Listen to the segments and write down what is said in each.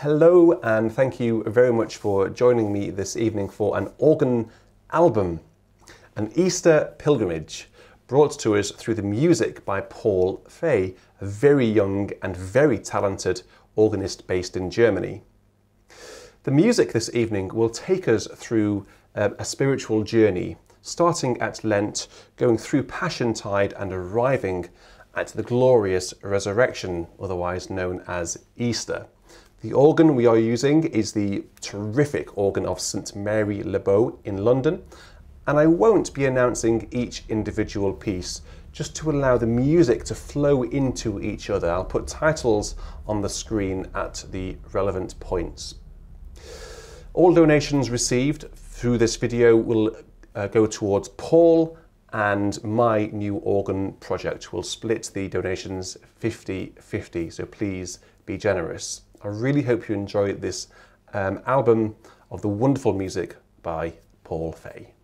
Hello, and thank you very much for joining me this evening for an organ album, an Easter pilgrimage brought to us through the music by Paul Fey, a very young and very talented organist based in Germany. The music this evening will take us through uh, a spiritual journey, starting at Lent, going through Passion Tide, and arriving at the glorious resurrection, otherwise known as Easter. The organ we are using is the terrific organ of St Mary Le Bow in London, and I won't be announcing each individual piece just to allow the music to flow into each other. I'll put titles on the screen at the relevant points. All donations received through this video will uh, go towards Paul and my new organ project. We'll split the donations 50-50, so please be generous. I really hope you enjoy this um, album of the wonderful music by Paul Fey.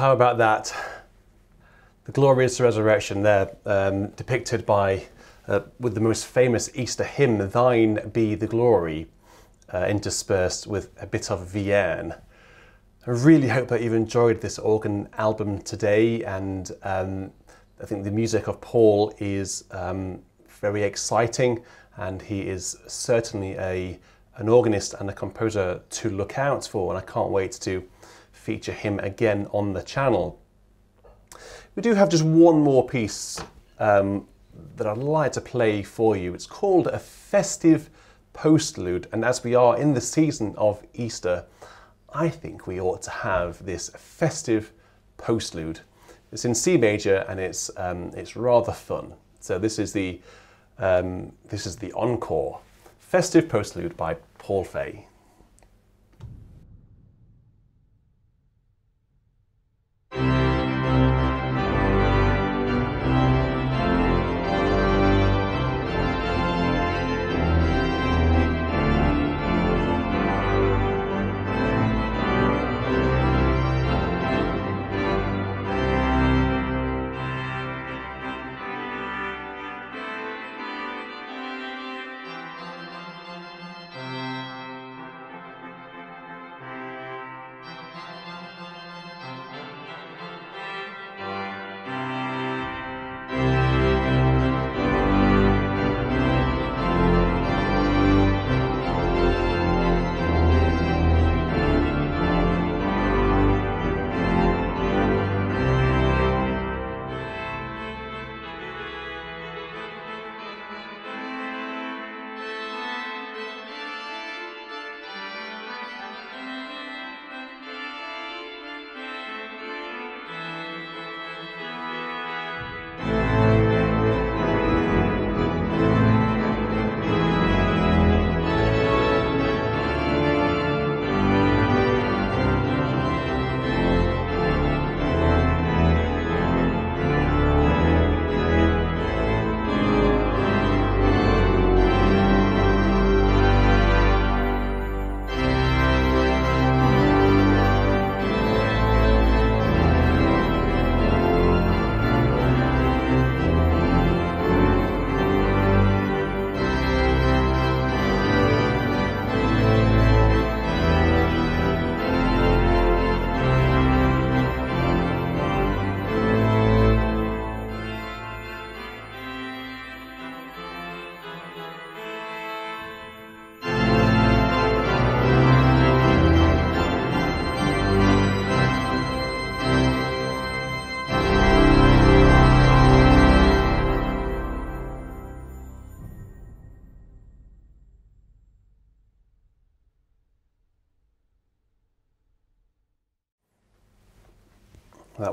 How about that? The glorious resurrection there, um, depicted by, uh, with the most famous Easter hymn, Thine be the glory, uh, interspersed with a bit of Vierne. I really hope that you've enjoyed this organ album today, and um, I think the music of Paul is um, very exciting, and he is certainly a an organist and a composer to look out for, and I can't wait to feature him again on the channel. We do have just one more piece um, that I'd like to play for you. It's called a festive postlude, and as we are in the season of Easter, I think we ought to have this festive postlude. It's in C major and it's um, it's rather fun. So this is the um, this is the encore, festive postlude by Paul Fey.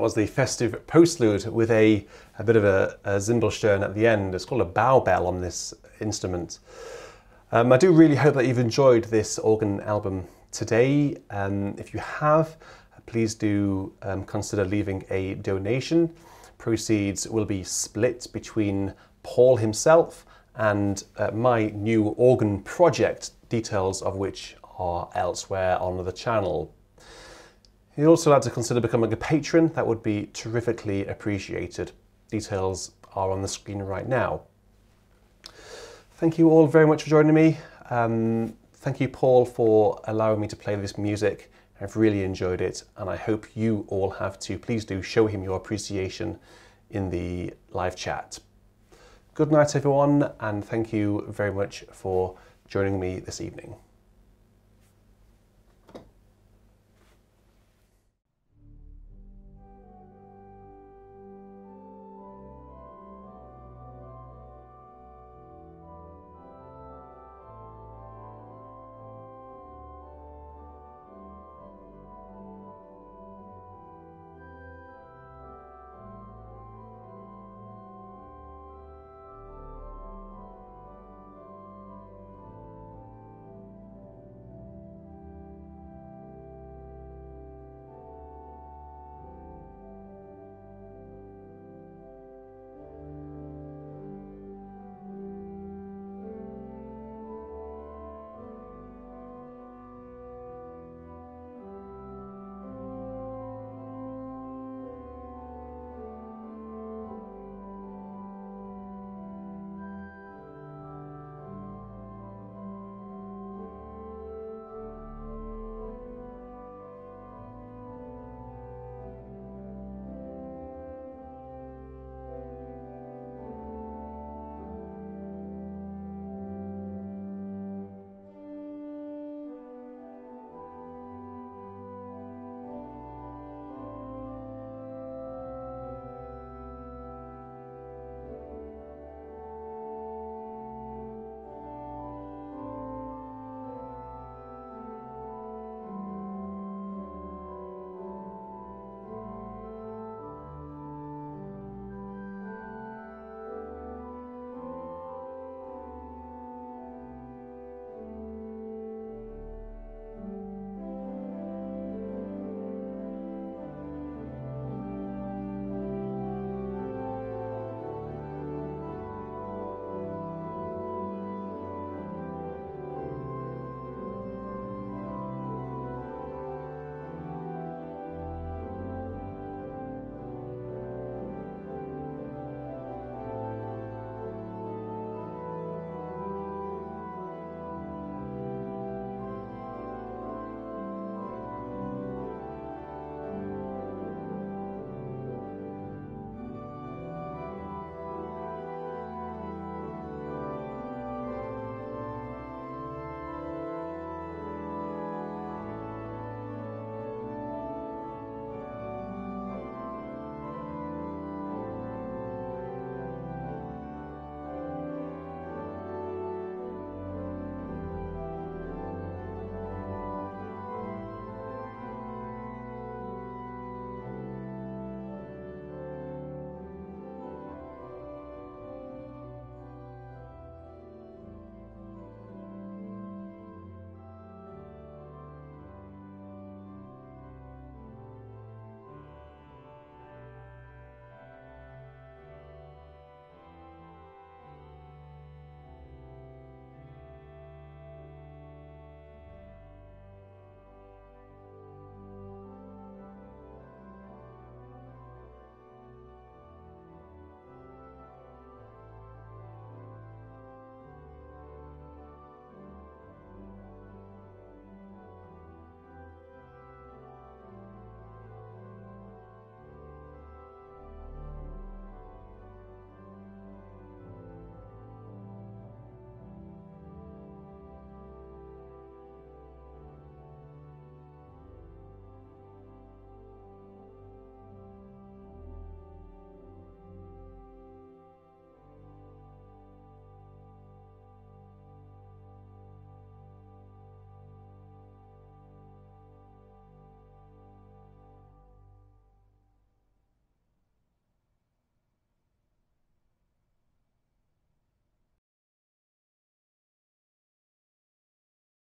Was the festive postlude with a, a bit of a, a Zimbelstern at the end. It's called a bow bell on this instrument. Um, I do really hope that you've enjoyed this organ album today. Um, if you have, please do um, consider leaving a donation. Proceeds will be split between Paul himself and uh, my new organ project, details of which are elsewhere on the channel. You'd also like to consider becoming a patron, that would be terrifically appreciated. Details are on the screen right now. Thank you all very much for joining me. Um, thank you, Paul, for allowing me to play this music. I've really enjoyed it, and I hope you all have too. Please do show him your appreciation in the live chat. Good night, everyone, and thank you very much for joining me this evening.